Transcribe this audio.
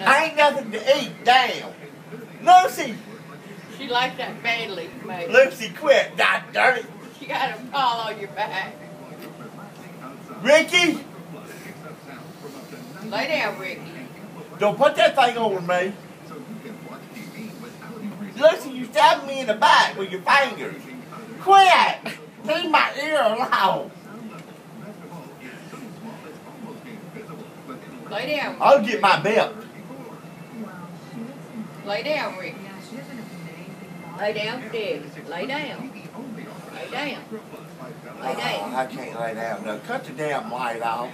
I ain't nothing to eat. Damn. Lucy, She liked that badly, mate. Lucy, quit. God darn it. She got a ball on your back. Ricky, Lay down, Ricky. don't put that thing over me. Lucy, you stabbed me in the back with your fingers. Quit. Leave my ear alone. Lay down. I'll get my belt. Lay down, Rick. Lay down, Dick. Lay down. Lay down. Lay Oh, down. I can't lay down. No, cut the damn light off.